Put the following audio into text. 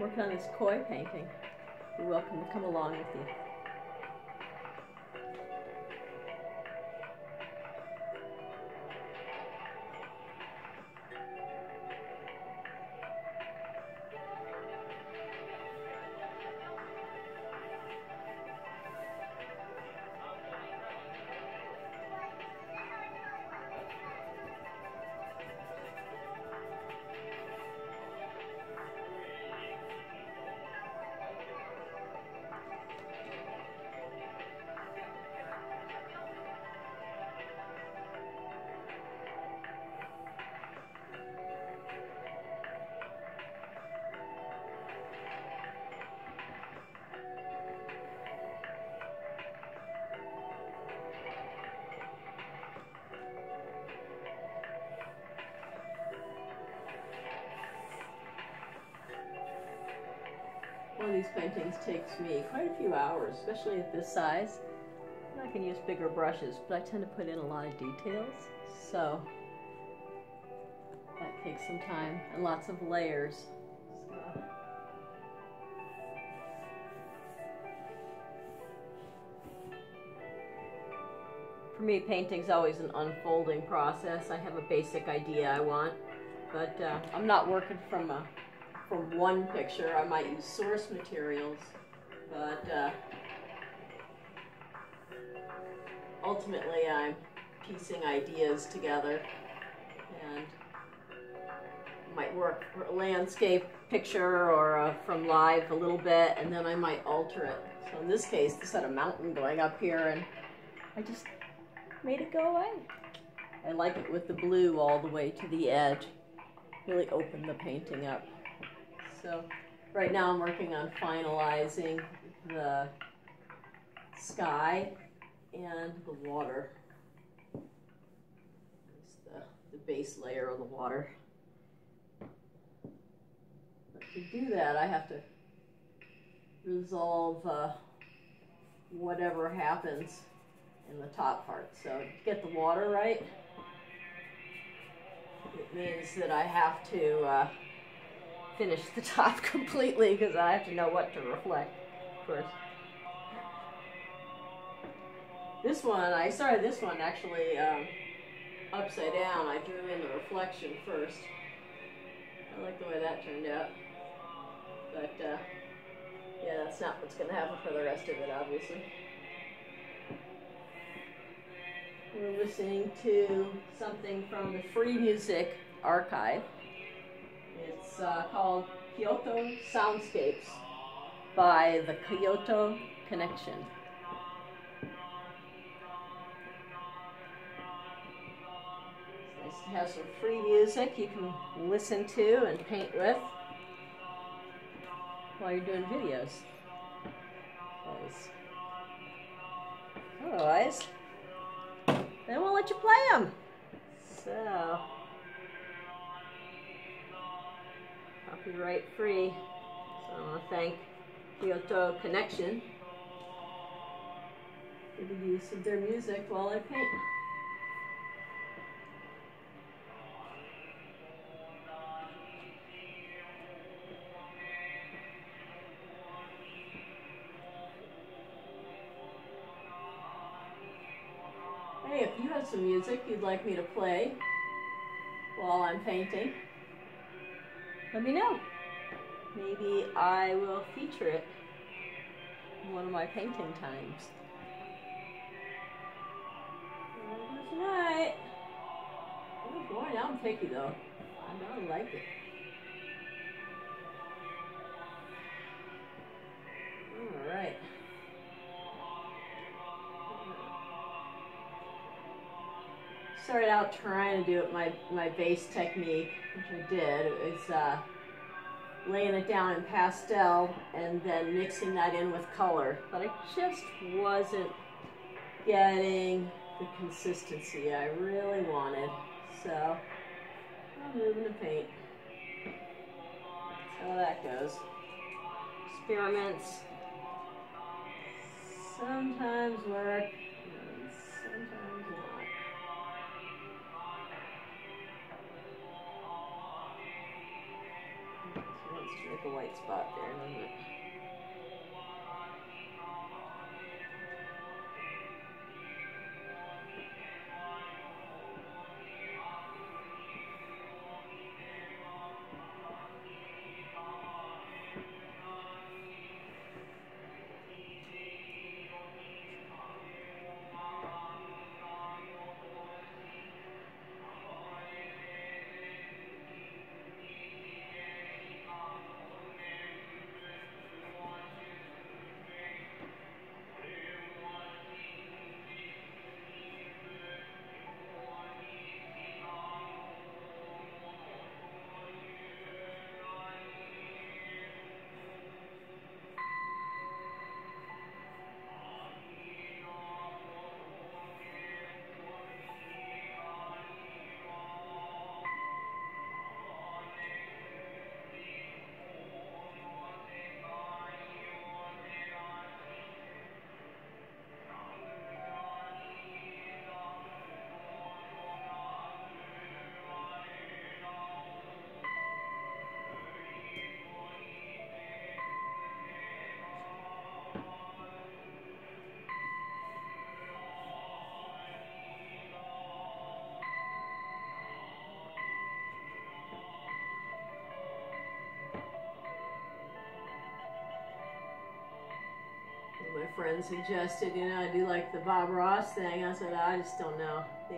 working on this koi painting. You're welcome to come along with you. One of these paintings takes me quite a few hours, especially at this size. I can use bigger brushes, but I tend to put in a lot of details, so that takes some time and lots of layers. For me, painting's always an unfolding process. I have a basic idea I want, but uh, I'm not working from a from one picture. I might use source materials, but uh, ultimately I'm piecing ideas together and might work a landscape picture or uh, from live a little bit and then I might alter it. So in this case, this had a mountain going up here and I just made it go away. I like it with the blue all the way to the edge. Really open the painting up. So right now I'm working on finalizing the sky and the water. the, the base layer of the water. But to do that, I have to resolve uh, whatever happens in the top part. So to get the water right, it means that I have to uh, finish the top completely because I have to know what to reflect first. This one, I started this one actually um, upside down. I drew in the reflection first. I like the way that turned out. But uh, yeah, that's not what's going to happen for the rest of it, obviously. We're listening to something from the Free Music Archive. It's uh, called Kyoto Soundscapes by the Kyoto Connection. It's nice to have some free music you can listen to and paint with while you're doing videos. Otherwise, they won't let you play them. So. Copyright free. So I want to thank Kyoto Connection for the use of their music while I paint. Hey, if you have some music you'd like me to play while I'm painting, let me know. Maybe I will feature it in one of my painting times. Tonight. Oh boy, now I'm picky though. I don't like it. Started out trying to do it my, my base technique which I did, is uh, laying it down in pastel and then mixing that in with color. But I just wasn't getting the consistency I really wanted. So I'm moving to paint. That's how that goes. Experiments sometimes work make a white spot there, my friend suggested, you know, I do like the Bob Ross thing. I said, I just don't know. The